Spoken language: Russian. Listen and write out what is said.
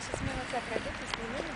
сейчас мимо театра лето, с